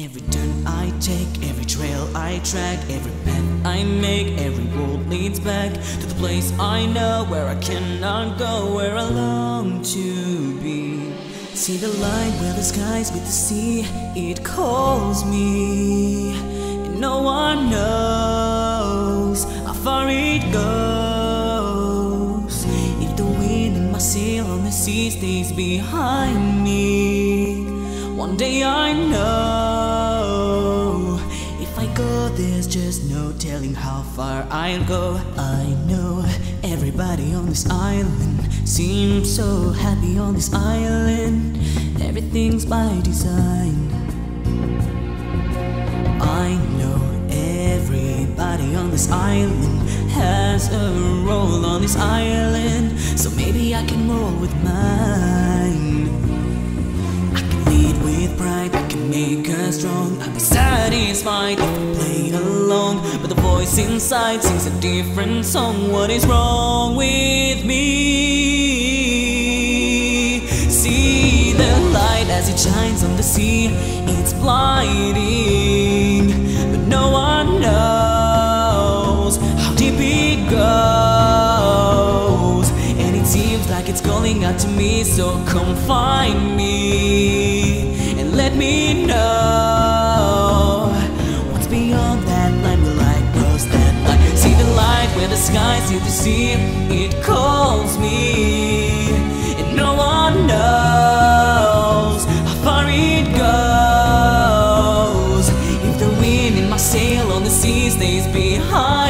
Every turn I take, every trail I track, every path I make, every road leads back to the place I know where I cannot go, where I long to be. See the light where the skies meet the sea, it calls me, and no one knows how far it goes. If the wind in my sail on the sea stays behind me, one day I know go, there's just no telling how far I'll go. I know everybody on this island seems so happy on this island. Everything's by design. I know everybody on this island has a role on this island, so maybe I can roll with mine. Pride, I can make us strong. I'll be satisfied if I play along but the voice inside sings a different song. What is wrong with me? See the light as it shines on the sea, it's blinding, but no one knows how deep it goes. And it seems like it's calling out to me, so come find me let me know What's beyond that line, the light grows that light See the light where the sky, see the sea It calls me And no one knows How far it goes. If the wind in my sail on the sea stays behind